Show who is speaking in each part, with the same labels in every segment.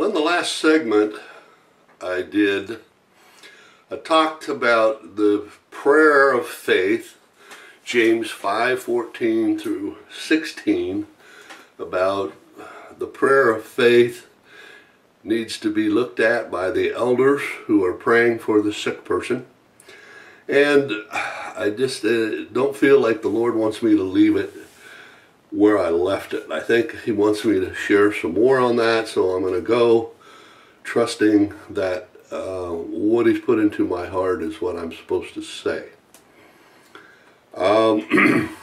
Speaker 1: Well, in the last segment I did, I talked about the prayer of faith, James 5 14 through 16, about the prayer of faith needs to be looked at by the elders who are praying for the sick person. And I just uh, don't feel like the Lord wants me to leave it where I left it. I think He wants me to share some more on that, so I'm going to go trusting that uh, what He's put into my heart is what I'm supposed to say. Um,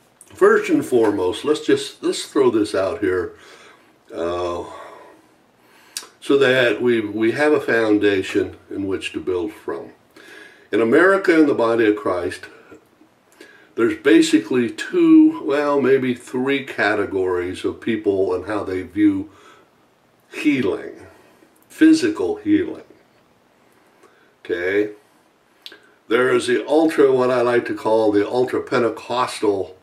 Speaker 1: first and foremost, let's just let's throw this out here. Uh, so that we, we have a foundation in which to build from. In America in the body of Christ, there's basically two, well, maybe three categories of people and how they view healing, physical healing. Okay? There is the ultra, what I like to call the ultra Pentecostal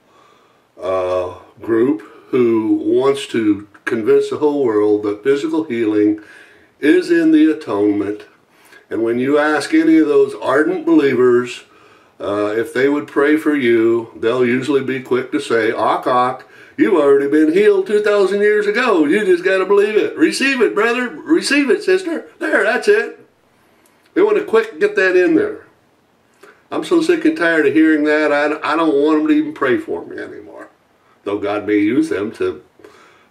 Speaker 1: uh, group who wants to convince the whole world that physical healing is in the atonement. And when you ask any of those ardent believers uh, if they would pray for you, they'll usually be quick to say, Awk, awk, you've already been healed 2,000 years ago. You just got to believe it. Receive it, brother. Receive it, sister. There, that's it. They want to quick get that in there. I'm so sick and tired of hearing that, I, I don't want them to even pray for me anymore. Though God may use them to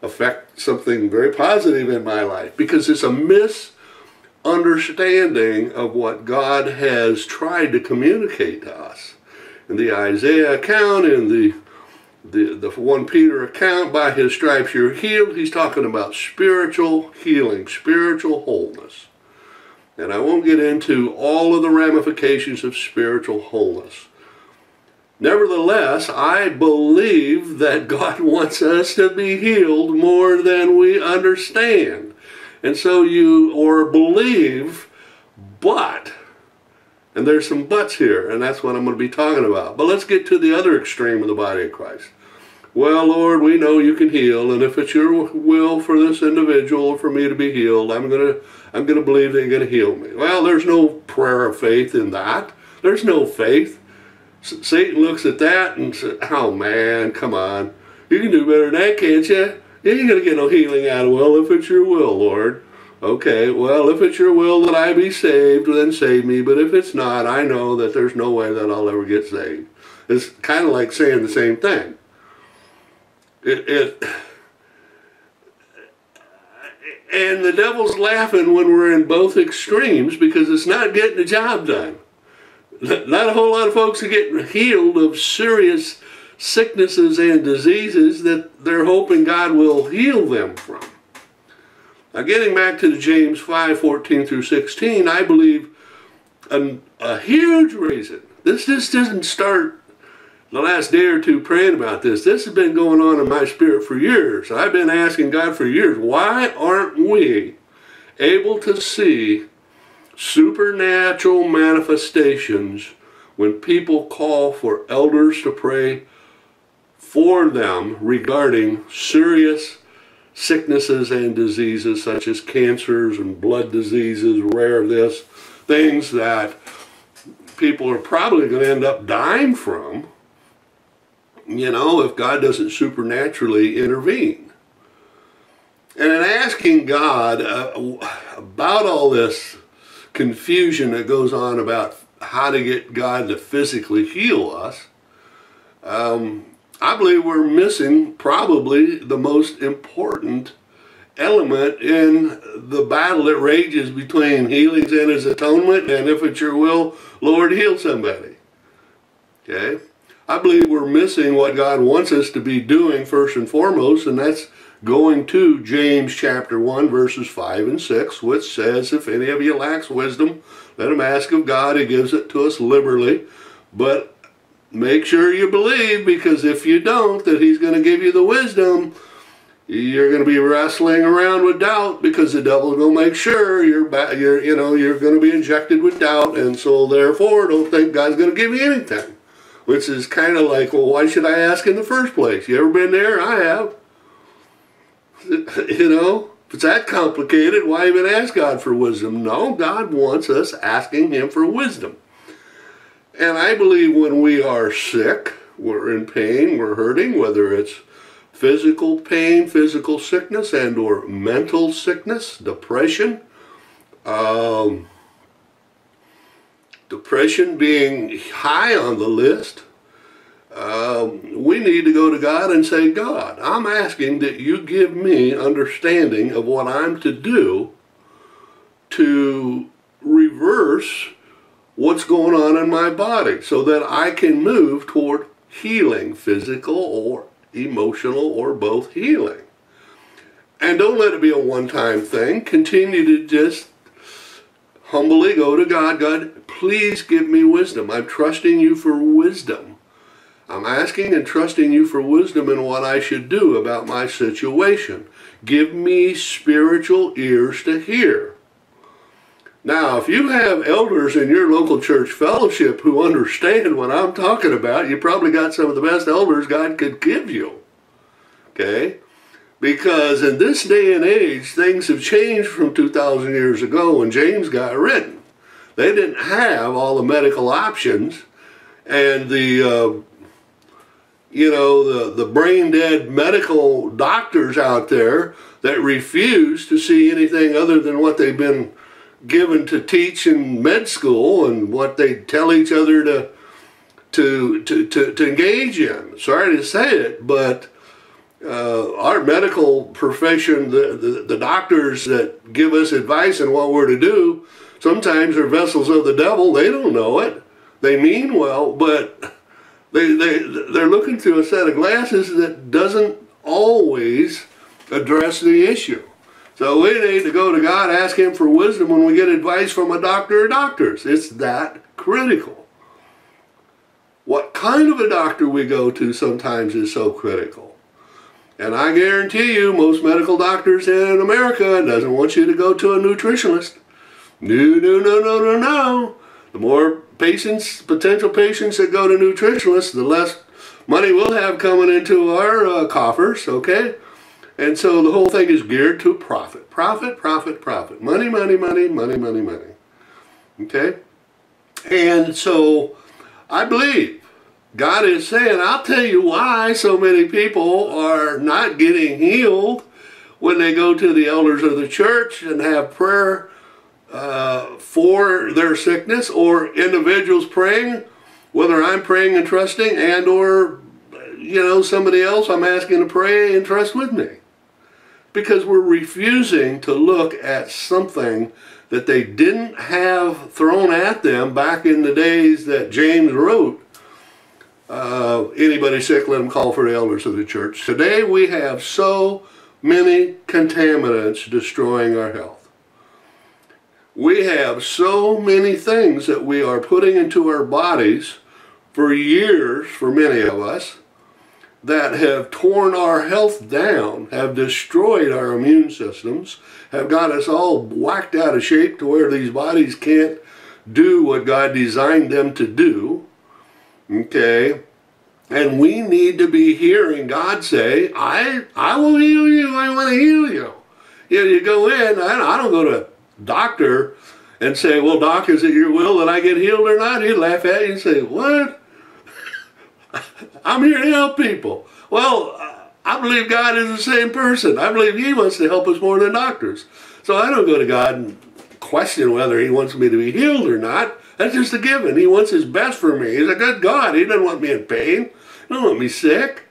Speaker 1: affect something very positive in my life because it's a misunderstanding of what God has tried to communicate to us. In the Isaiah account, in the the, the 1 Peter account, by his stripes you're healed, he's talking about spiritual healing, spiritual wholeness. And I won't get into all of the ramifications of spiritual wholeness. Nevertheless, I believe that God wants us to be healed more than we understand. And so you, or believe, but, and there's some buts here, and that's what I'm going to be talking about. But let's get to the other extreme of the body of Christ. Well, Lord, we know you can heal, and if it's your will for this individual or for me to be healed, I'm going to, I'm going to believe they're going to heal me. Well, there's no prayer of faith in that. There's no faith. Satan looks at that and says, oh man, come on. You can do better than that, can't you? You ain't going to get no healing out of well if it's your will, Lord. Okay, well, if it's your will that I be saved, then save me. But if it's not, I know that there's no way that I'll ever get saved. It's kind of like saying the same thing. It, it, and the devil's laughing when we're in both extremes because it's not getting the job done not a whole lot of folks are getting healed of serious sicknesses and diseases that they're hoping God will heal them from. Now, getting back to James 5 14 through 16, I believe a, a huge reason. This just doesn't start the last day or two praying about this. This has been going on in my spirit for years. I've been asking God for years, why aren't we able to see supernatural manifestations when people call for elders to pray for them regarding serious sicknesses and diseases such as cancers and blood diseases, rare this, things that people are probably going to end up dying from, you know, if God doesn't supernaturally intervene. And in asking God uh, about all this confusion that goes on about how to get God to physically heal us, um, I believe we're missing probably the most important element in the battle that rages between healings and his atonement and if it's your will, Lord, heal somebody. Okay? I believe we're missing what God wants us to be doing first and foremost, and that's going to James chapter 1 verses 5 and 6 which says if any of you lacks wisdom let him ask of God he gives it to us liberally but make sure you believe because if you don't that he's going to give you the wisdom you're going to be wrestling around with doubt because the going to make sure you're, you're you know you're going to be injected with doubt and so therefore don't think God's going to give you anything which is kind of like well why should I ask in the first place you ever been there I have you know? If it's that complicated, why even ask God for wisdom? No, God wants us asking Him for wisdom. And I believe when we are sick, we're in pain, we're hurting, whether it's physical pain, physical sickness, and or mental sickness, depression, um, depression being high on the list, um, we need to go to God and say, God, I'm asking that you give me understanding of what I'm to do to reverse what's going on in my body so that I can move toward healing, physical or emotional or both healing. And don't let it be a one-time thing. Continue to just humbly go to God. God, please give me wisdom. I'm trusting you for wisdom. I'm asking and trusting you for wisdom in what I should do about my situation. Give me spiritual ears to hear. Now, if you have elders in your local church fellowship who understand what I'm talking about, you probably got some of the best elders God could give you. Okay? Because in this day and age, things have changed from 2,000 years ago when James got written. They didn't have all the medical options and the, uh, you know, the, the brain dead medical doctors out there that refuse to see anything other than what they've been given to teach in med school and what they tell each other to to to to, to engage in. Sorry to say it, but uh, our medical profession, the, the, the doctors that give us advice on what we're to do, sometimes are vessels of the devil. They don't know it. They mean well, but they, they, they're looking through a set of glasses that doesn't always address the issue. So we need to go to God, ask Him for wisdom when we get advice from a doctor or doctors. It's that critical. What kind of a doctor we go to sometimes is so critical. And I guarantee you, most medical doctors in America doesn't want you to go to a nutritionist. No, no, no, no, no, no. The more patients, potential patients that go to nutritionists, the less money we'll have coming into our uh, coffers, okay? And so the whole thing is geared to profit. Profit, profit, profit. Money, money, money, money, money, money. Okay? And so I believe God is saying, I'll tell you why so many people are not getting healed when they go to the elders of the church and have prayer uh, for their sickness or individuals praying, whether I'm praying and trusting and or, you know, somebody else I'm asking to pray and trust with me because we're refusing to look at something that they didn't have thrown at them back in the days that James wrote. Uh, anybody sick, let them call for the elders of the church. Today we have so many contaminants destroying our health. We have so many things that we are putting into our bodies for years, for many of us, that have torn our health down, have destroyed our immune systems, have got us all whacked out of shape to where these bodies can't do what God designed them to do. Okay? And we need to be hearing God say, I, I will heal you, I want to heal you. You, know, you go in, I don't go to a doctor and say, well, doc, is it your will that I get healed or not? He'd laugh at you and say, what? I'm here to help people. Well, I believe God is the same person. I believe He wants to help us more than doctors. So I don't go to God and question whether He wants me to be healed or not. That's just a given. He wants His best for me. He's a good God. He doesn't want me in pain. He doesn't want me sick.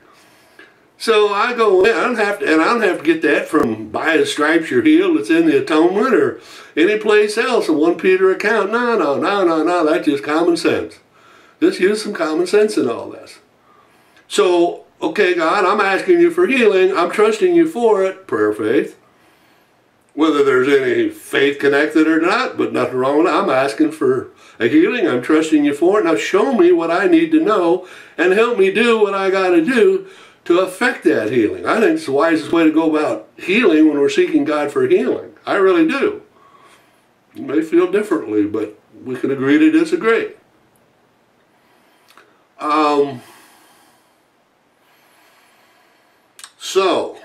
Speaker 1: So I go in, I don't have to, and I don't have to get that from by the stripes you're healed. It's in the atonement or any place else, a one Peter account. No, no, no, no, no. That's just common sense. Just use some common sense in all this. So, okay, God, I'm asking you for healing. I'm trusting you for it. Prayer faith. Whether there's any faith connected or not, but nothing wrong with it. I'm asking for a healing. I'm trusting you for it. Now show me what I need to know and help me do what I got to do to affect that healing. I think it's the wisest way to go about healing when we're seeking God for healing. I really do. You may feel differently, but we can agree to disagree. Um, so,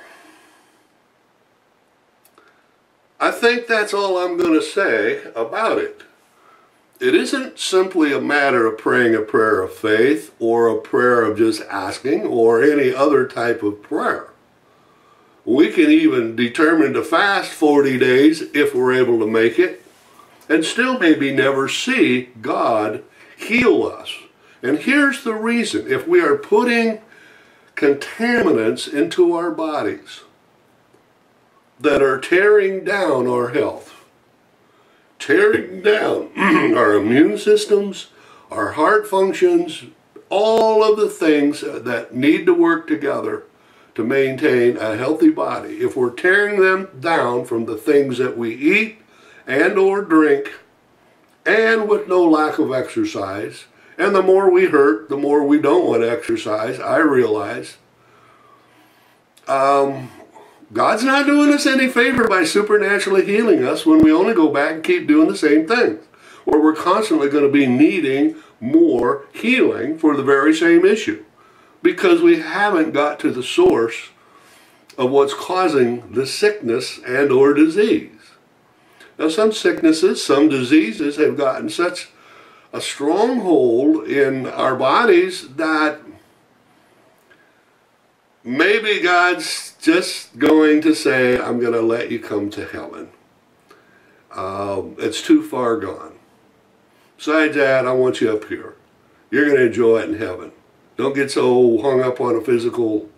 Speaker 1: I think that's all I'm going to say about it. It isn't simply a matter of praying a prayer of faith or a prayer of just asking or any other type of prayer. We can even determine to fast 40 days if we're able to make it and still maybe never see God heal us. And here's the reason. If we are putting contaminants into our bodies that are tearing down our health, tearing down our immune systems, our heart functions, all of the things that need to work together to maintain a healthy body. If we're tearing them down from the things that we eat and or drink and with no lack of exercise, and the more we hurt, the more we don't want to exercise, I realize. Um, God's not doing us any favor by supernaturally healing us when we only go back and keep doing the same things. Or we're constantly going to be needing more healing for the very same issue because we haven't got to the source of what's causing the sickness and or disease. Now some sicknesses, some diseases have gotten such a stronghold in our bodies that maybe God's just going to say, I'm going to let you come to heaven. Um, it's too far gone. Besides that, I want you up here. You're going to enjoy it in heaven. Don't get so hung up on a physical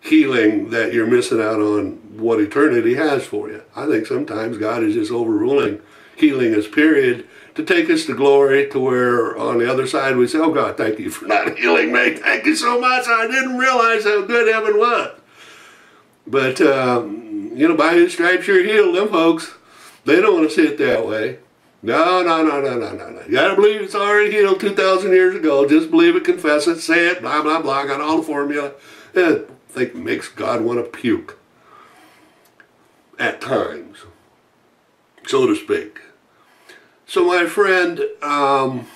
Speaker 1: healing that you're missing out on what eternity has for you. I think sometimes God is just overruling healing as period to take us to glory to where on the other side we say, oh God, thank you for not healing me. Thank you so much. I didn't realize how good heaven was. But, um, you know, by his stripes you're healed, them folks, they don't want to see it that way. No, no, no, no, no, no, no. You gotta believe it's already healed 2,000 years ago. Just believe it, confess it, say it, blah, blah, blah. Got all the formula. I think makes God want to puke. At times, so to speak. So my friend, um,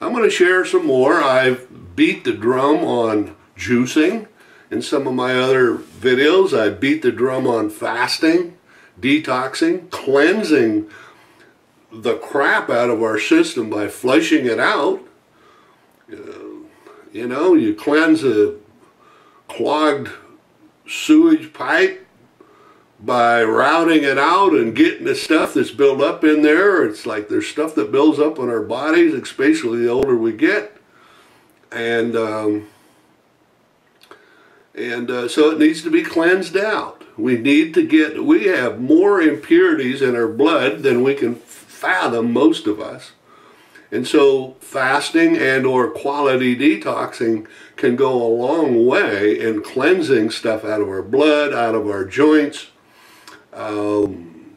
Speaker 1: I'm going to share some more. I've beat the drum on juicing. In some of my other videos, I beat the drum on fasting, detoxing, cleansing the crap out of our system by flushing it out. Uh, you know, you cleanse a clogged sewage pipe by routing it out and getting the stuff that's built up in there. It's like there's stuff that builds up in our bodies, especially the older we get. And um, and uh, so it needs to be cleansed out. We need to get, we have more impurities in our blood than we can fathom, most of us. And so fasting and or quality detoxing can go a long way in cleansing stuff out of our blood, out of our joints, um,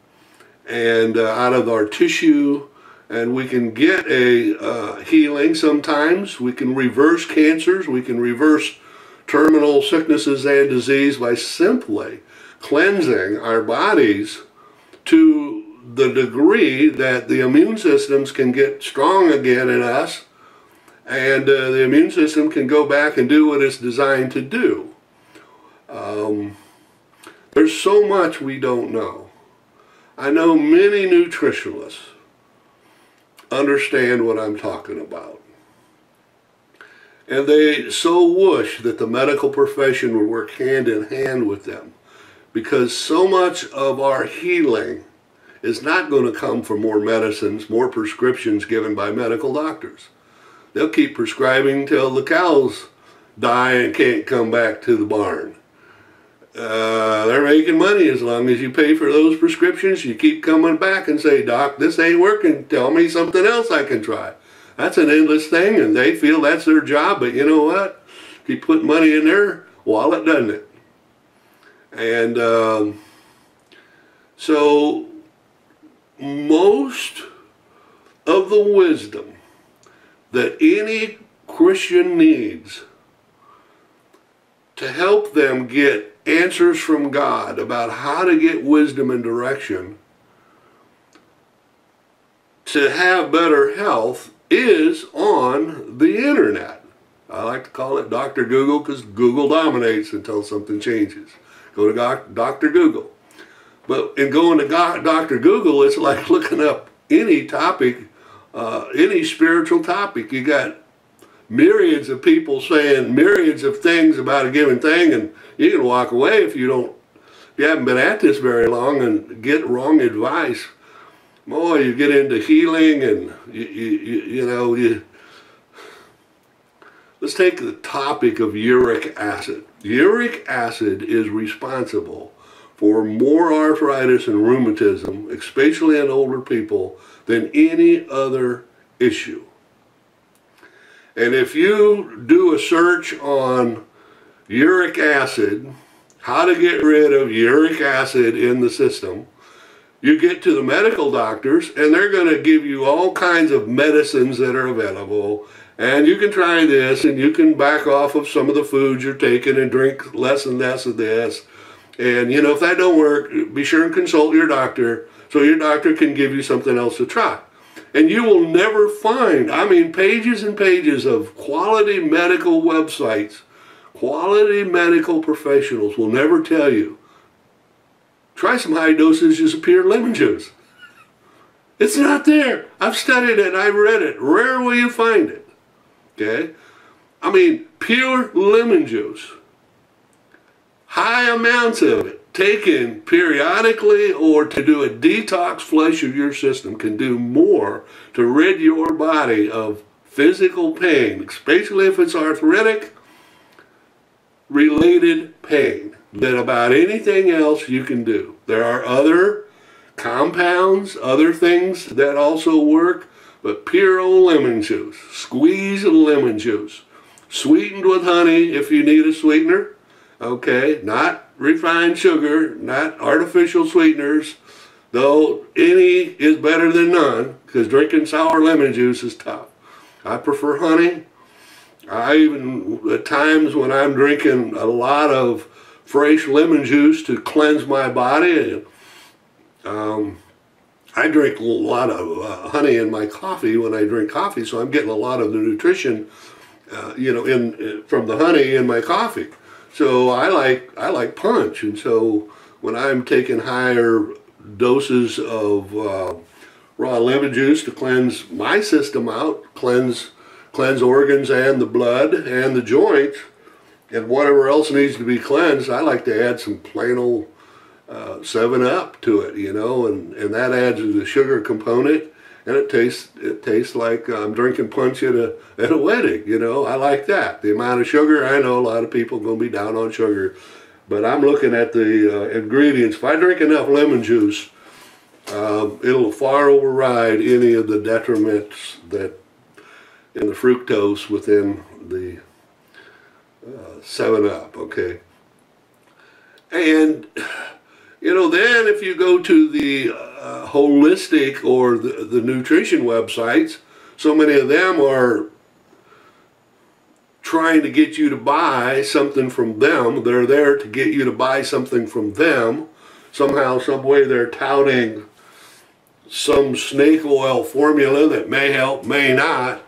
Speaker 1: and uh, out of our tissue. And we can get a uh, healing sometimes. We can reverse cancers. We can reverse terminal sicknesses and disease by simply cleansing our bodies to the degree that the immune systems can get strong again in us and uh, the immune system can go back and do what it's designed to do. Um, there's so much we don't know. I know many nutritionalists understand what I'm talking about. And they so wish that the medical profession would work hand in hand with them because so much of our healing is not going to come from more medicines, more prescriptions given by medical doctors. They'll keep prescribing till the cows die and can't come back to the barn. Uh, they're making money as long as you pay for those prescriptions. You keep coming back and say, Doc, this ain't working. Tell me something else I can try. That's an endless thing, and they feel that's their job. But you know what? Keep putting money in their wallet, doesn't it? And um, so most of the wisdom that any Christian needs to help them get answers from God about how to get wisdom and direction to have better health is on the internet. I like to call it Dr. Google because Google dominates until something changes. Go to Dr. Google. But in going to Dr. Google, it's like looking up any topic, uh, any spiritual topic. You got myriads of people saying myriads of things about a given thing, and you can walk away if you don't, if you haven't been at this very long and get wrong advice. Boy, you get into healing, and you, you, you know you. Let's take the topic of uric acid. Uric acid is responsible for more arthritis and rheumatism, especially in older people, than any other issue. And if you do a search on uric acid, how to get rid of uric acid in the system, you get to the medical doctors and they're going to give you all kinds of medicines that are available. And you can try this and you can back off of some of the foods you're taking and drink less and less of this. And you know, if that don't work, be sure and consult your doctor so your doctor can give you something else to try. And you will never find, I mean, pages and pages of quality medical websites, quality medical professionals will never tell you, try some high dosages of pure lemon juice. It's not there. I've studied it, I've read it. Rare will you find it. Okay? I mean, pure lemon juice. High amounts of it taken periodically or to do a detox flush of your system can do more to rid your body of physical pain, especially if it's arthritic related pain, than about anything else you can do. There are other compounds, other things that also work, but pure old lemon juice, squeeze lemon juice, sweetened with honey if you need a sweetener, okay, not refined sugar, not artificial sweeteners, though any is better than none, because drinking sour lemon juice is tough. I prefer honey. I even, at times when I'm drinking a lot of fresh lemon juice to cleanse my body, um, I drink a lot of uh, honey in my coffee when I drink coffee, so I'm getting a lot of the nutrition, uh, you know, in from the honey in my coffee. So I like I like punch, and so when I'm taking higher doses of uh, raw lemon juice to cleanse my system out, cleanse cleanse organs and the blood and the joints, and whatever else needs to be cleansed, I like to add some plain old uh, 7-Up to it, you know, and, and that adds the sugar component and it tastes it tastes like I'm drinking punch at a at a wedding. You know, I like that. The amount of sugar. I know a lot of people to be down on sugar, but I'm looking at the uh, ingredients. If I drink enough lemon juice, um, it'll far override any of the detriments that in the fructose within the uh, Seven Up. Okay, and you know, then if you go to the uh, holistic or the, the nutrition websites, so many of them are trying to get you to buy something from them. They're there to get you to buy something from them. Somehow, some way they're touting some snake oil formula that may help, may not.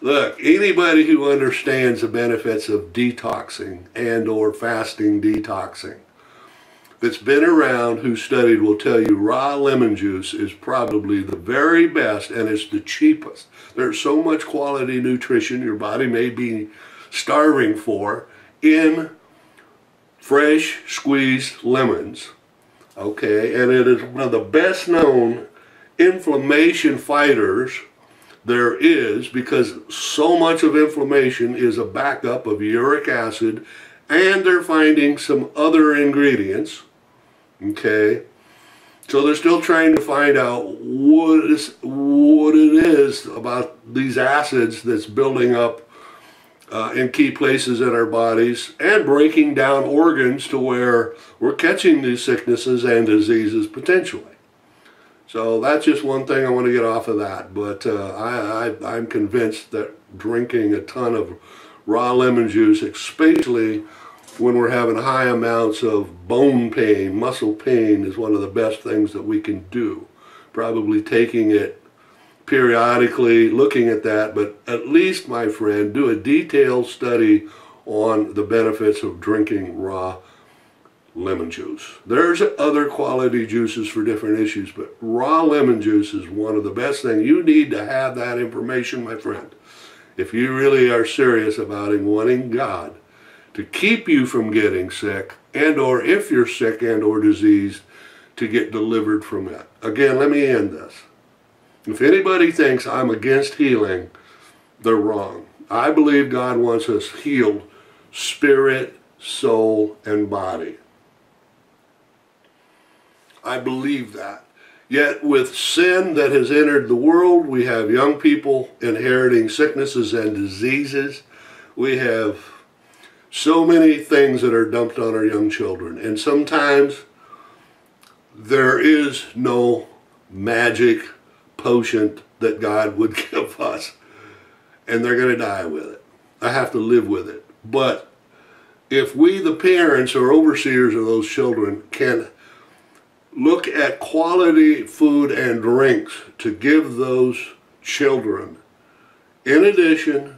Speaker 1: Look, anybody who understands the benefits of detoxing and or fasting detoxing that's been around who studied will tell you raw lemon juice is probably the very best and it's the cheapest. There's so much quality nutrition your body may be starving for in fresh squeezed lemons. Okay, and it is one of the best known inflammation fighters there is because so much of inflammation is a backup of uric acid and they're finding some other ingredients Okay? So they're still trying to find out what is what it is about these acids that's building up uh, in key places in our bodies and breaking down organs to where we're catching these sicknesses and diseases potentially. So that's just one thing I want to get off of that. But uh, I, I, I'm convinced that drinking a ton of raw lemon juice, especially when we're having high amounts of bone pain, muscle pain is one of the best things that we can do. Probably taking it periodically, looking at that, but at least, my friend, do a detailed study on the benefits of drinking raw lemon juice. There's other quality juices for different issues, but raw lemon juice is one of the best things. You need to have that information, my friend. If you really are serious about wanting God to keep you from getting sick, and or if you're sick and or diseased, to get delivered from it. Again, let me end this. If anybody thinks I'm against healing, they're wrong. I believe God wants us healed spirit, soul, and body. I believe that. Yet with sin that has entered the world, we have young people inheriting sicknesses and diseases. We have so many things that are dumped on our young children. And sometimes there is no magic potion that God would give us. And they're going to die with it. I have to live with it. But if we, the parents or overseers of those children, can look at quality food and drinks to give those children, in addition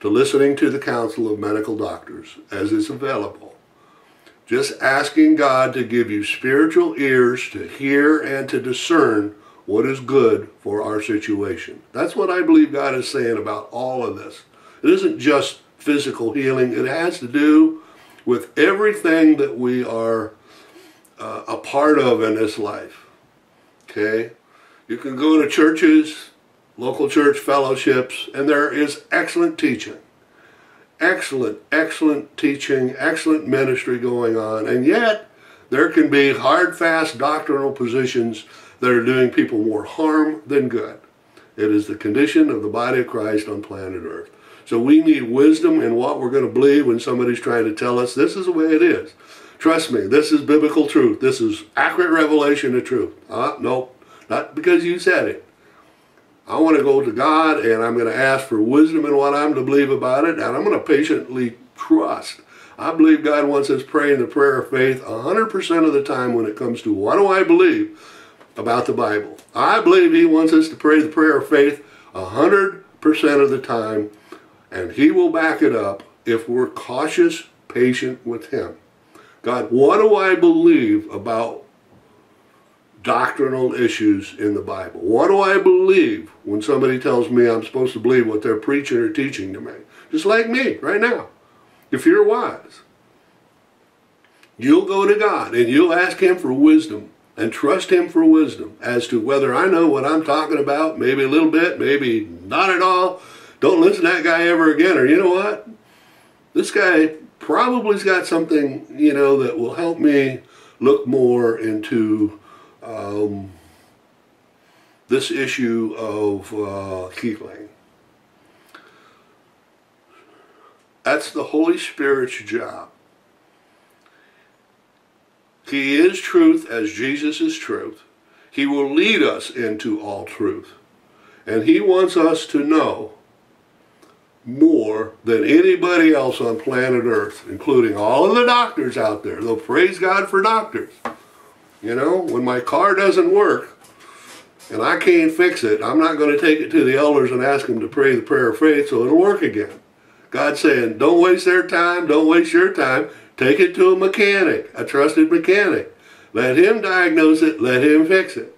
Speaker 1: to listening to the counsel of medical doctors as is available, just asking God to give you spiritual ears to hear and to discern what is good for our situation. That's what I believe God is saying about all of this. It isn't just physical healing, it has to do with everything that we are uh, a part of in this life. Okay? You can go to churches, local church fellowships, and there is excellent teaching. Excellent, excellent teaching, excellent ministry going on. And yet, there can be hard, fast doctrinal positions that are doing people more harm than good. It is the condition of the body of Christ on planet Earth. So we need wisdom in what we're going to believe when somebody's trying to tell us this is the way it is. Trust me, this is biblical truth. This is accurate revelation of truth. Uh, no, not because you said it. I want to go to God and I'm going to ask for wisdom in what I'm to believe about it, and I'm going to patiently trust. I believe God wants us praying the prayer of faith 100% of the time when it comes to what do I believe about the Bible. I believe He wants us to pray the prayer of faith 100% of the time, and He will back it up if we're cautious, patient with Him. God, what do I believe about doctrinal issues in the Bible? What do I believe when somebody tells me I'm supposed to believe what they're preaching or teaching to me? Just like me right now. If you're wise, you'll go to God and you'll ask Him for wisdom and trust Him for wisdom as to whether I know what I'm talking about, maybe a little bit, maybe not at all. Don't listen to that guy ever again. Or you know what? This guy probably's got something, you know, that will help me look more into um, this issue of uh, healing. That's the Holy Spirit's job. He is truth as Jesus is truth. He will lead us into all truth. And he wants us to know more than anybody else on planet Earth, including all of the doctors out there. They'll praise God for doctors. You know, when my car doesn't work and I can't fix it, I'm not going to take it to the elders and ask them to pray the prayer of faith so it'll work again. God's saying, don't waste their time, don't waste your time. Take it to a mechanic, a trusted mechanic. Let him diagnose it, let him fix it.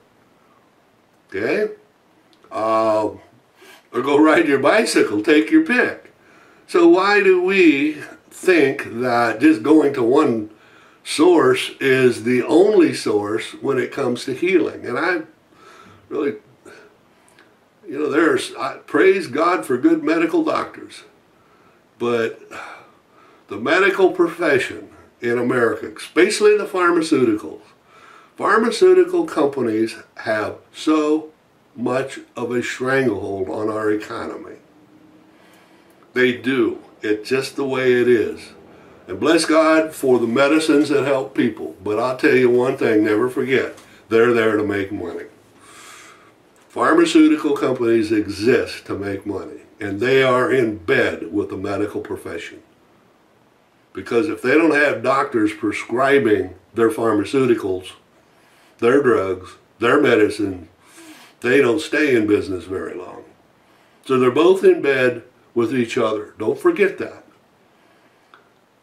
Speaker 1: Okay? Um, or go ride your bicycle, take your pick. So why do we think that just going to one source is the only source when it comes to healing? And I really, you know, there's, I praise God for good medical doctors, but the medical profession in America, especially the pharmaceuticals, pharmaceutical companies have so much of a stranglehold on our economy. They do. It's just the way it is. And bless God for the medicines that help people. But I'll tell you one thing, never forget, they're there to make money. Pharmaceutical companies exist to make money. And they are in bed with the medical profession. Because if they don't have doctors prescribing their pharmaceuticals, their drugs, their medicine, they don't stay in business very long. So they're both in bed with each other. Don't forget that.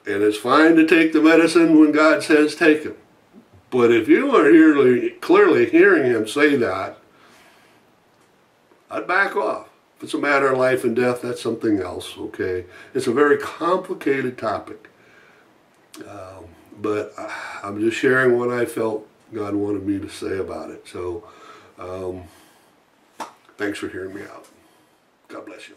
Speaker 1: And it's fine to take the medicine when God says take it. But if you are hearly, clearly hearing him say that, I'd back off. If it's a matter of life and death, that's something else, okay? It's a very complicated topic. Um, but I'm just sharing what I felt God wanted me to say about it. So, um, thanks for hearing me out. God bless you.